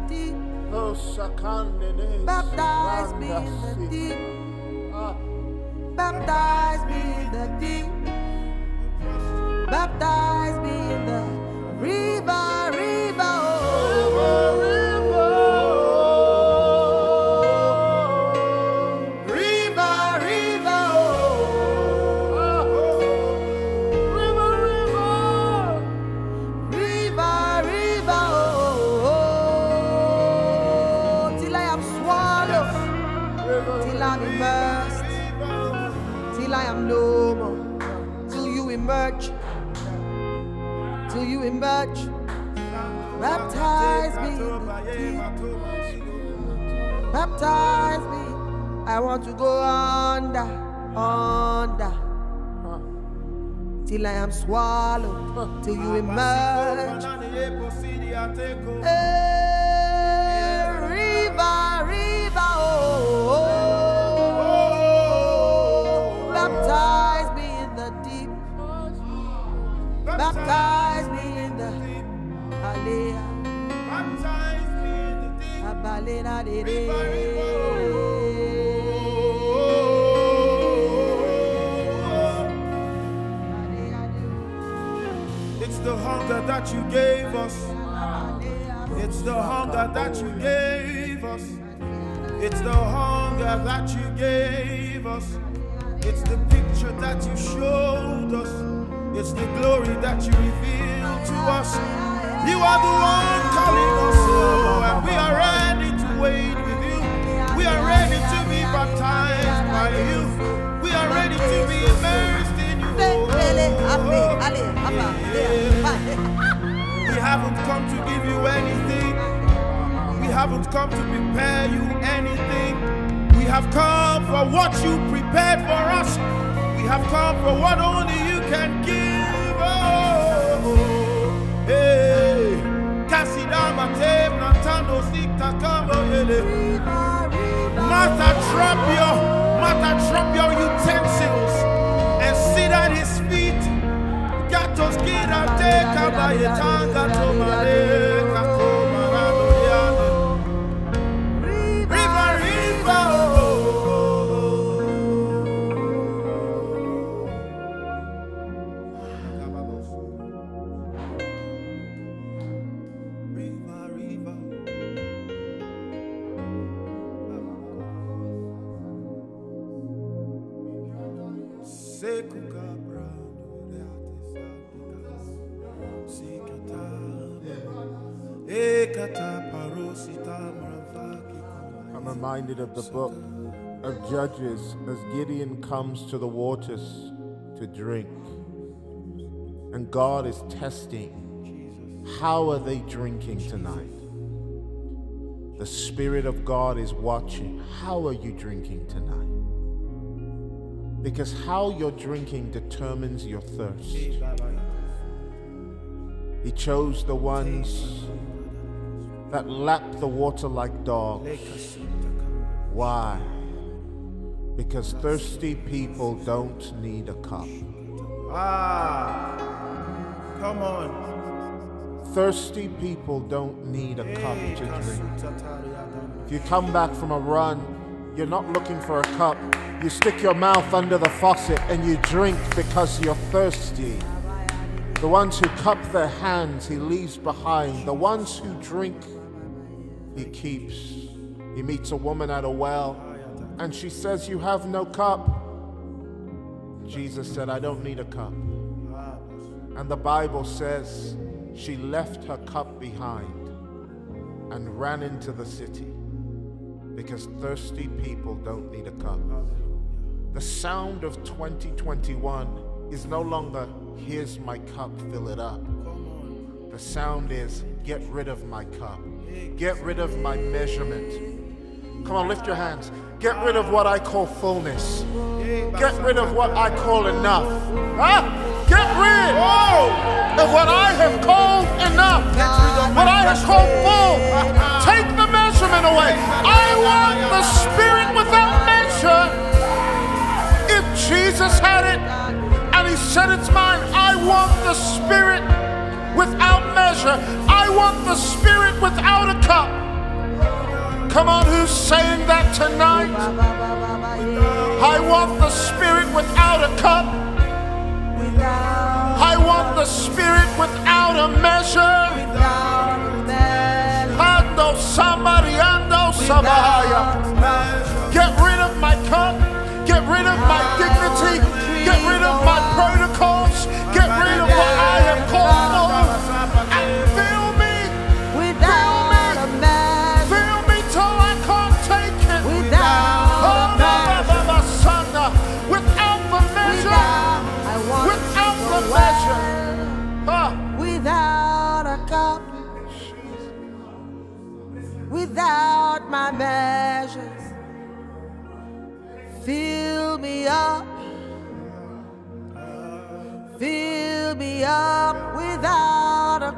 deep. Baptize me in the deep. Baptize me in the deep. Baptize You emerge. Baptize me in. Baptize me. I want to go under, under. Till I am swallowed. Till you emerge. Hey, river, river, oh, oh, oh. Baptize me in the deep. Baptize It's the hunger that you gave us. It's the hunger that you gave us. It's the hunger that you gave us. It's the picture that you showed us. It's the glory that you revealed to us. You are the one calling us, oh, and we are ready wait with you. We are ready to be baptized by you. We are ready to be immersed in you. Lele, ape, ale, apa, lea, pa, We haven't come to give you anything. We haven't come to prepare you anything. We have come for what you prepared for us. We have come for what only you can give. Martha, drop your, Martha, drop your utensils and sit at his feet. I'm reminded of the book of Judges as Gideon comes to the waters to drink. And God is testing how are they drinking tonight? The Spirit of God is watching. How are you drinking tonight? Because how you're drinking determines your thirst. He chose the ones that lap the water like dogs. Why? Because thirsty people don't need a cup. Ah, come on. Thirsty people don't need a cup to drink. If you come back from a run, you're not looking for a cup. You stick your mouth under the faucet and you drink because you're thirsty. The ones who cup their hands, he leaves behind. The ones who drink, he keeps. He meets a woman at a well and she says, You have no cup. Jesus said, I don't need a cup. And the Bible says she left her cup behind and ran into the city because thirsty people don't need a cup. The sound of 2021 is no longer, here's my cup, fill it up. The sound is, get rid of my cup, get rid of my measurement. Come on, lift your hands. Get rid of what I call fullness. Get rid of what I call enough. Huh? Get rid of what I have called enough. What I have called full. Take the measurement away. I want the spirit without measure. Jesus had it and he said it's mine, I want the spirit without measure. I want the spirit without a cup. Come on, who's saying that tonight? I want the spirit without a cup. I want the spirit without a measure. Ando somebody, ando sabaya.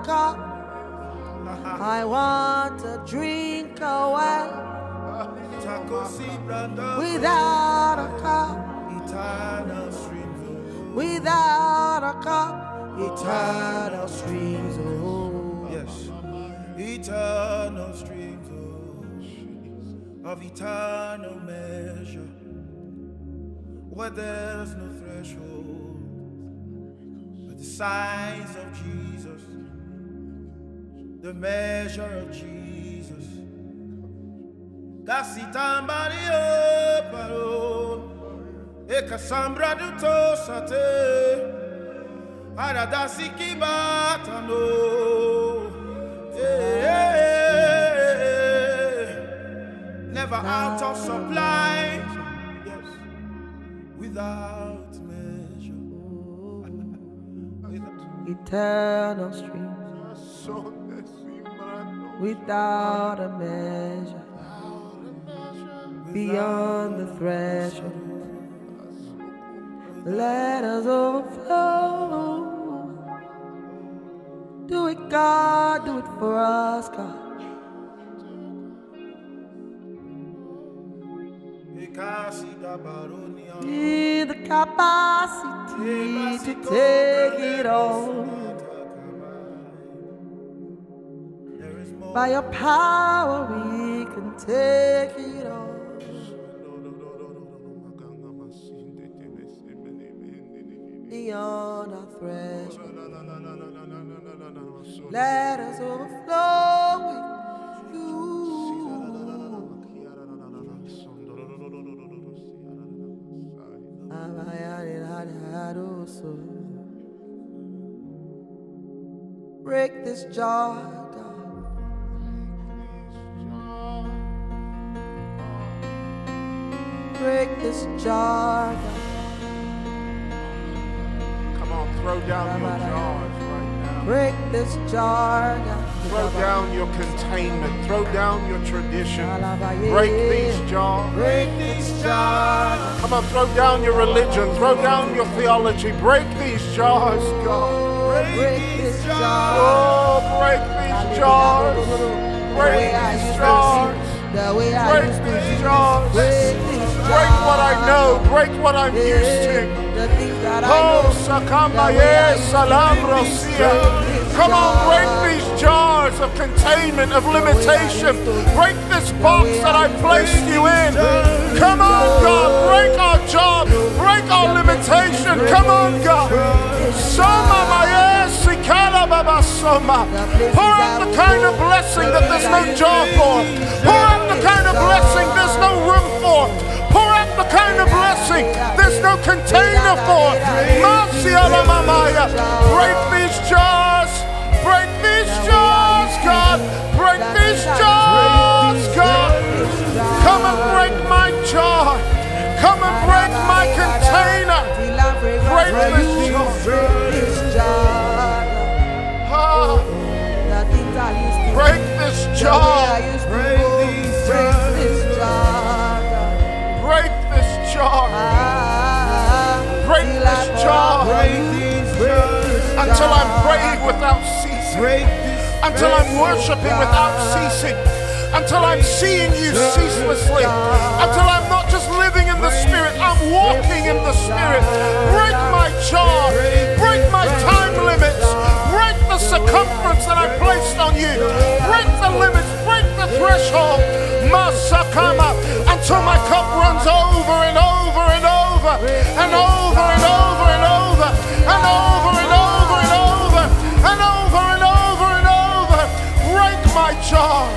I want to drink a well without a cup, Eternal streams of without a cup, eternal streams. Oh, Yes, eternal streams of, of eternal measure, where there's no threshold, but the size of Jesus, the measure of Jesus. Kasitambari paro, e kasambra du tosate. Aradasiki batano. Eh. Never out of supply. Yes. Without measure. Eternal streams without a measure, beyond the threshold. Let us overflow. Do it, God, do it for us, God. Need the capacity to take it all. By your power, we can take it all. Beyond our threshold, let us overflow with you. Break this jar, this jar, God. Come on, throw down your jars right now. Break this jargon. Throw down your containment. Throw down your tradition. Break these jars. Break these jar, God. Come on, throw down your religion. Throw down your theology. Break these jars, God. Break these jar. Oh, break these jars. Break these jars. The way I Break these jars. Break what I know. Break what I'm used to. The things that I Oh. Sakamaye. Come on, break these jars of containment, of limitation. Break this box that I placed you in. Come on, God, break our job, break our limitation. Come on, God. Soma Maye, Sikala Baba Soma. Pour out the kind of blessing that there's no jar for. Pour out the kind of blessing there's no room for. Pour out the kind of blessing there's no container for. Masiala Mamaya. Break these jars. Break these jars, God. Break these jars, God. Come and break my jar. Come and break my container. Break this jar. Break this jar. Ah, The things I used to break this The way I jar. Break these jars. Until I'm praying without ceasing. Until I'm worshiping without ceasing, until I'm seeing you ceaselessly, until I'm not just living in the Spirit, I'm walking in the Spirit. Break my jaw, break my time limits, break the circumference that I placed on you. Break the limits, break the threshold. Masakama. Until my cup runs over and over and over and over and over and over and over and over and over and over and over and over. Break my jaw.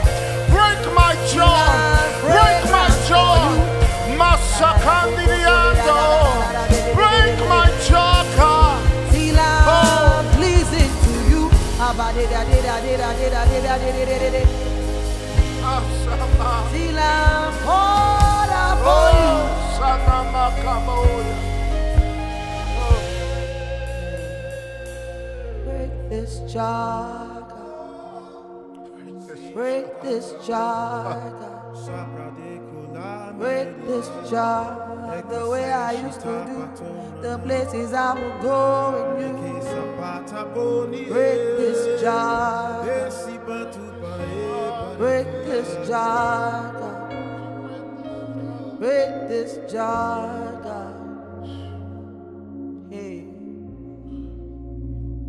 Break my jaw. Break my jaw. Masakandiando. Break my jaw, I'm oh, pleasing to you. Break this jar, Break this jar. Break this jar the way I used to do. The places I will go with you. Break this jar. Break this jar, God. Break this jar, God. Hey.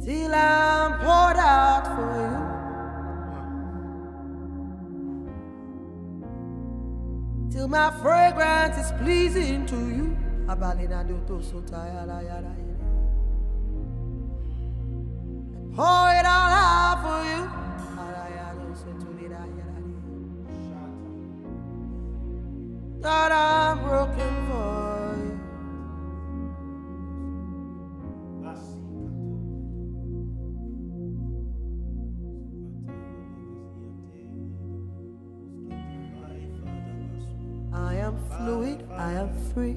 Till I'm poured out for you. Till my fragrance is pleasing to you. Abalina do so tired, Pour it all out for you. God, I'm broken you. I am fluid, I am free.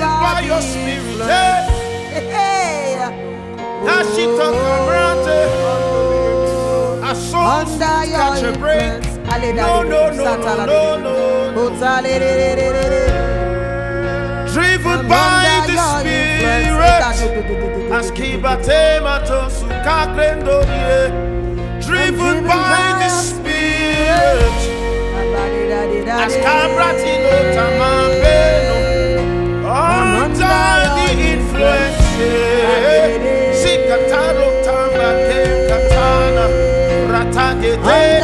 by your spirit. That she took for granted. Our souls catch a break. No, no, no, no, no, no. Driven by the spirit. Askibatema tosukakrendo Driven by the spirit. Askabratino tamambe. Katagete, Sikataro Tamba Katana, Ratagete,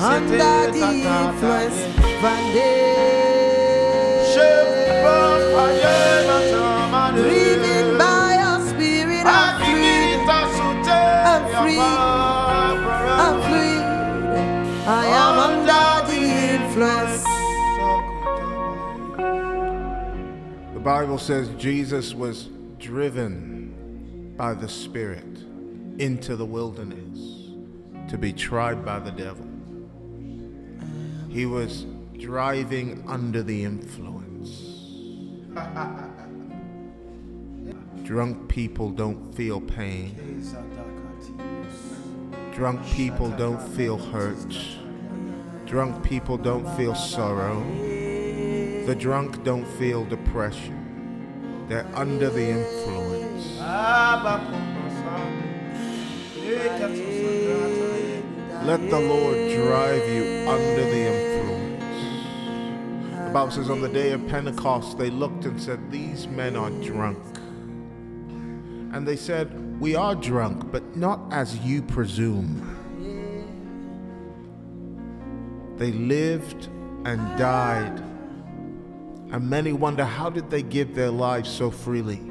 Under the influence. I'm free. I'm free. I am under the influence. The Bible says Jesus was driven by the Spirit into the wilderness to be tried by the devil. He was driving under the influence. Drunk people don't feel pain. Drunk people don't feel hurt. Drunk people don't feel sorrow. The drunk don't feel depression. They're under the influence. Let the Lord drive you under the influence. The Bible says on the day of Pentecost, they looked and said, These men are drunk. And they said, We are drunk, but not as you presume. They lived and died. And many wonder how did they give their lives so freely?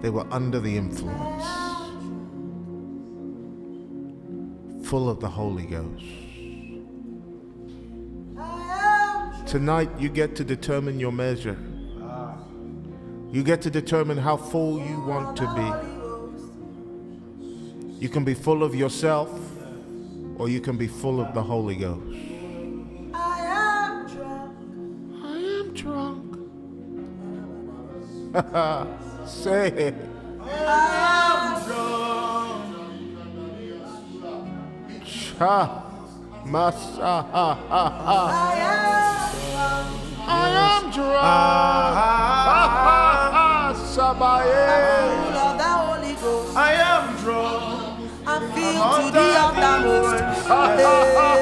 They were under the influence, full of the Holy Ghost. Tonight, you get to determine your measure. You get to determine how full you want to be. You can be full of yourself, or you can be full of the Holy Ghost. I am drunk. I am drunk. Say. Cha. Masa. Ha, ha, ha. I am drunk. I am drunk. I am drunk. I feel to the afternoon.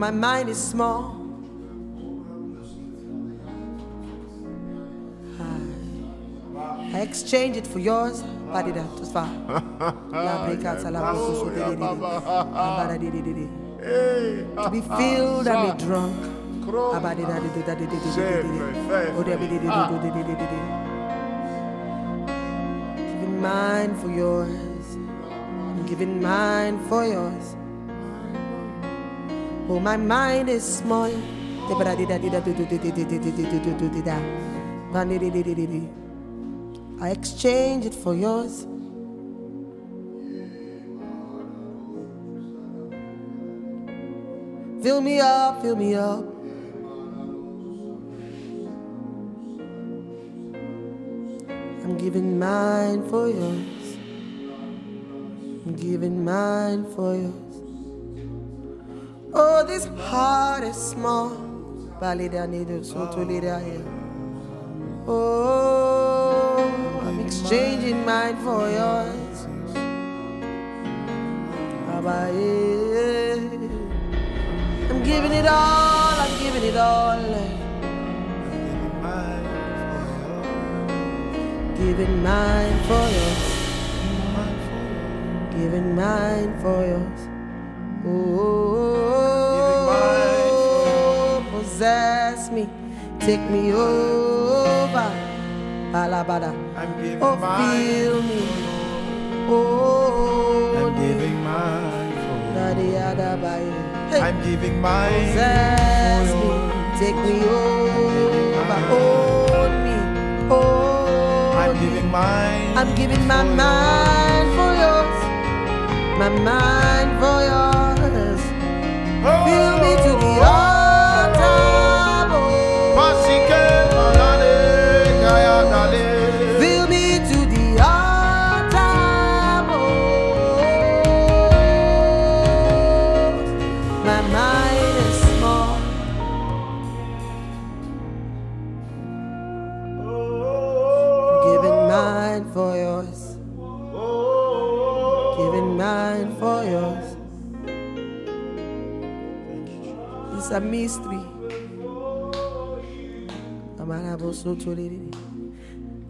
my mind is small. I exchange it for yours. To be filled and be drunk. Giving mine for yours. Giving mine for yours. Oh, my mind is small. I exchange it for yours. Fill me up, fill me up. I'm giving mine for yours. I'm giving mine for yours. Oh, this heart is small. Balida needle, so to lead here. Oh, I'm exchanging mine for yours. I'm giving it all, I'm giving it all. Giving mine for yours. Giving mine for yours. Oh, take me over. Alabada. I'm giving Oh, feel me. Oh, I'm giving mine for Daddy. Hey. I'm giving mine. Possess me, take me over, hold me, hold I'm giving mine. I'm giving my mind for yours, my mind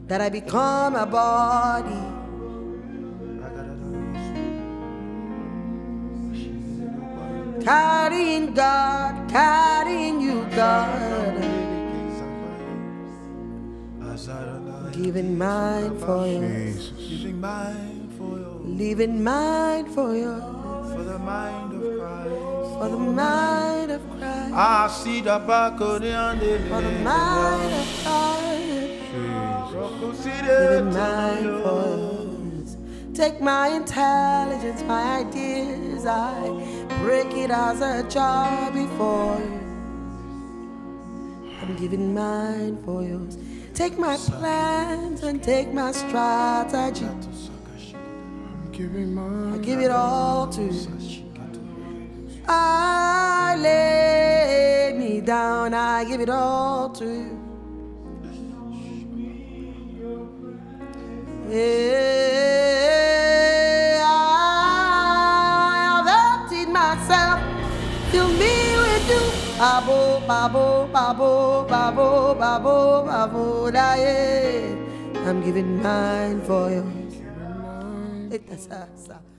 That I become a body. Carrying God, carrying you, God. Giving mine for yours. Jesus. Giving mine for yours. Leaving mine for yours. For the mind of Christ. For the mind. I see the back of the For the mind of Giving mine for yours. Take my intelligence, my ideas. I break it as a jar before you. I'm giving mine for yours. Take my plans and take my strategy. Giving mine. I give it all to you. I lay down, I give it all to you. Yeah, I have emptied myself. Fill me with you. Babo, babo, babo, babo, babo, babo, da, yeah. I'm giving mine for sa, sa, avatasa.